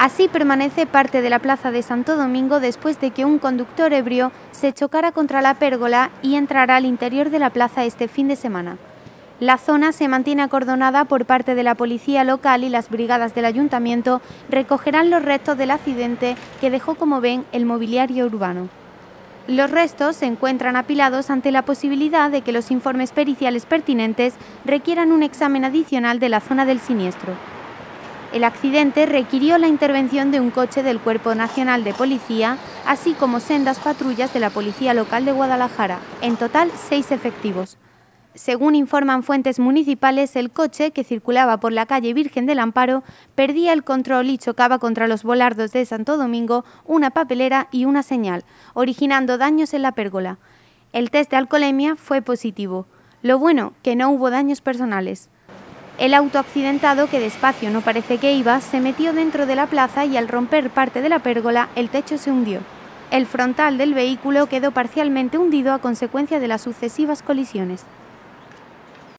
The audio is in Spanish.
Así permanece parte de la plaza de Santo Domingo después de que un conductor ebrio se chocara contra la pérgola y entrara al interior de la plaza este fin de semana. La zona se mantiene acordonada por parte de la policía local y las brigadas del ayuntamiento recogerán los restos del accidente que dejó, como ven, el mobiliario urbano. Los restos se encuentran apilados ante la posibilidad de que los informes periciales pertinentes requieran un examen adicional de la zona del siniestro. El accidente requirió la intervención de un coche del Cuerpo Nacional de Policía, así como sendas patrullas de la Policía Local de Guadalajara, en total seis efectivos. Según informan fuentes municipales, el coche, que circulaba por la calle Virgen del Amparo, perdía el control y chocaba contra los volardos de Santo Domingo, una papelera y una señal, originando daños en la pérgola. El test de alcoholemia fue positivo. Lo bueno, que no hubo daños personales. El auto accidentado, que despacio no parece que iba, se metió dentro de la plaza y al romper parte de la pérgola el techo se hundió. El frontal del vehículo quedó parcialmente hundido a consecuencia de las sucesivas colisiones.